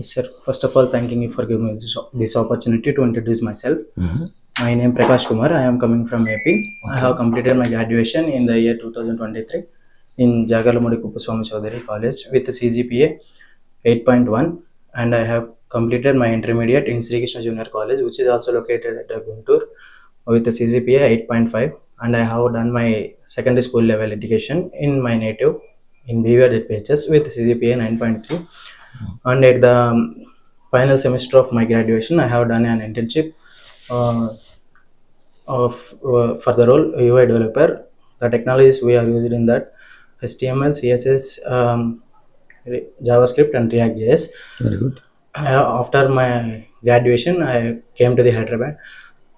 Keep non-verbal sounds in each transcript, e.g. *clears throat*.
Yes, sir. First of all, thanking you for giving me this, this opportunity to introduce myself. Mhm. My name is Prakash Kumar. I am coming from AP. I have completed my graduation in the year 2023 in Jagarlamudi Kuppuswamy Choudary College with CGPA 8.1 and I have completed my intermediate in Sri Krishna Junior College which is also located at Guntur with a CGPA 8.5 and I have done my secondary school level education in my native in BVR with CGPA 9.3 and at the um, final semester of my graduation I have done an internship uh, of uh, for the role UI developer. The technologies we are using in that HTML, CSS, um, JavaScript, and React.js. Very good. Uh, after my graduation, I came to the Hyderabad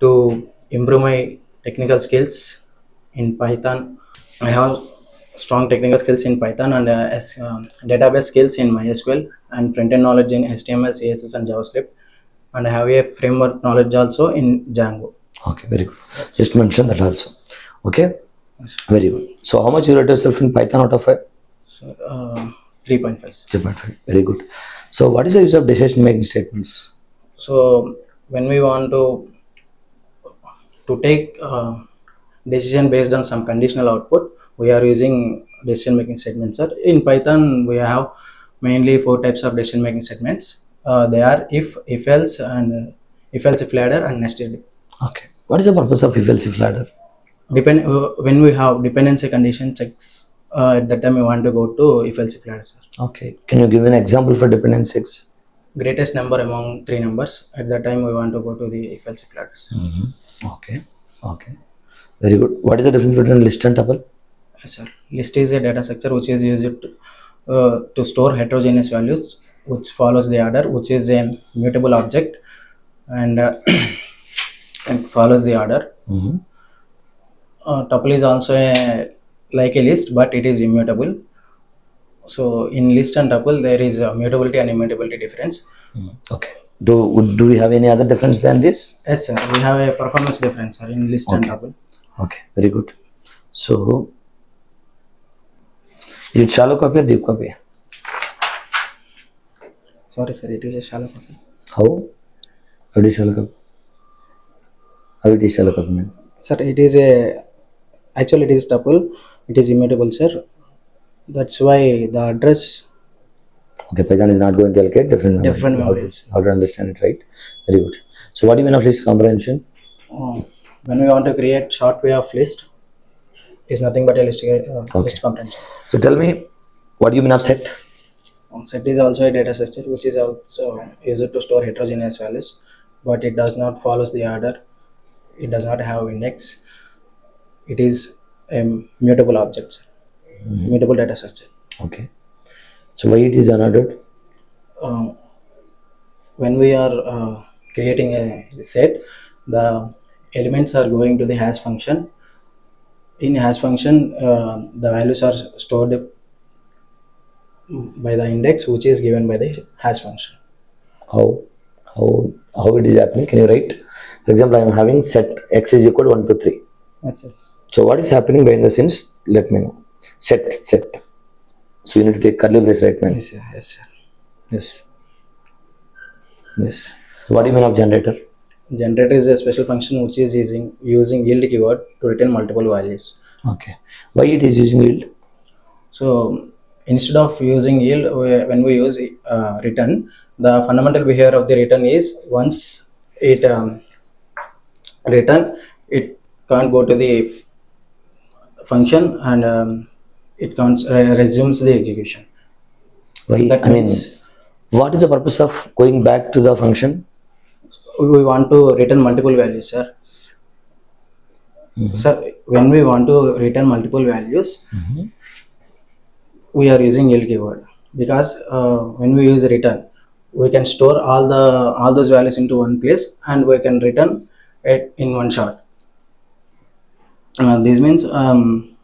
to improve my technical skills in Python. I have strong technical skills in Python and uh, as, um, database skills in MySQL and front-end knowledge in HTML, CSS, and JavaScript. And I have a framework knowledge also in Django. Okay, very good. Just mention that also. Okay, very good. So, how much you rate yourself in Python out of 5? So, uh, 3.5. 3.5, Very good. So, what is the use of decision making statements? So when we want to to take uh, decision based on some conditional output, we are using decision making statements. Sir. In Python, we have mainly four types of decision making statements. Uh, they are if, if else, and uh, if else if ladder and nested. if. Okay. What is the purpose of if else if ladder? Depend uh, when we have dependency condition checks. Uh, at that time, we want to go to if else if ladder. Sir. Okay. Can you give an example for dependencies? Greatest number among three numbers. At that time, we want to go to the if else if ladders. Okay. Okay. Very good. What is the difference between list and tuple? Sir. List is a data structure which is used to, uh, to store heterogeneous values, which follows the order, which is a mutable object, and uh, *clears throat* and follows the order. Mm-hmm. Uh, tuple is also a, like a list, but it is immutable. So in list and tuple, there is a mutability and immutability difference. Okay. Do do we have any other difference than this? Yes, sir. We have a performance difference sir, in list and Okay. tuple. Okay. Very good. So, is it shallow copy or deep copy? Sorry, sir. It is a shallow copy. How? How it is shallow copy? How it is shallow copy, man? Sir, it is a actually it is tuple. It is immutable, sir. That's why the address Okay, Python is not going to allocate different memory. Different how, to, how to understand it, right? Very good. So, what do you mean of list comprehension? uh, when we want to create short way of list is nothing but a list uh, list comprehension. So, tell me, what do you mean of set? Um, Set is also a data structure which is also used to store heterogeneous values, but it does not follows the order. It does not have index. It is a mutable object, sir. mutable data structure. Okay. So, why it is unordered? uh, when we are uh, creating a set, the elements are going to the hash function. In hash function, uh, the values are stored by the index, which is given by the hash function. How? How? How it is happening? Can you write? For example, I am having set x is equal to 1 to 3. That's it. So what is happening behind the scenes? Let me know. Set, set. So you need to take curly brace right man. Yes, sir. Yes, sir. Yes. Yes. So what do you mean of generator? Generator is a special function which is using using yield keyword to return multiple values. Okay. Why it is using yield? So instead of using yield, we- when we use uh, return, the fundamental behavior of the return is once it um, return, it can't go to the function and um, it can't uh, resumes the execution. Why? That I mean, what is the purpose of going back to the function? We want to return multiple values, sir. Sir, when we want to return multiple values, we are using yield keyword. Because uh, when we use return we can store all the all those values into one place and we can return it in one shot. Uh, this means um,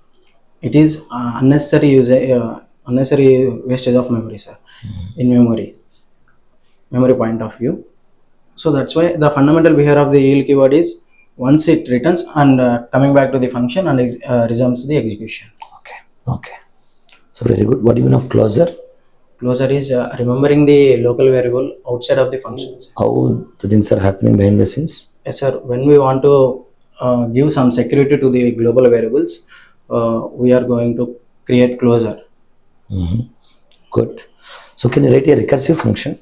it is uh, unnecessary use uh, unnecessary wastage of memory sir in memory. Memory point of view so that's why the fundamental behavior of the yield keyword is once it returns and uh, coming back to the function and uh, resumes the execution Okay. Okay. So very good. What do you mean of closure? Closure is uh, remembering the local variable outside of the function. How the things are happening behind the scenes? Yes, sir. When we want to uh, give some security to the global variables, uh, we are going to create closure. Mhm. Good. So can you write a recursive function?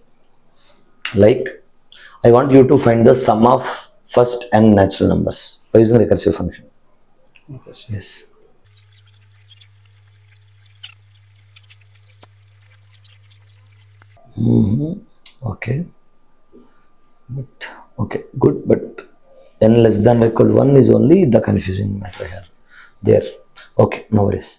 Like, I want you to find the sum of first and natural numbers by using recursive function. Okay. Yes. Mhm. Okay. But okay, good. But n less than or equal to one is only the confusing matter here. There. Okay, no worries.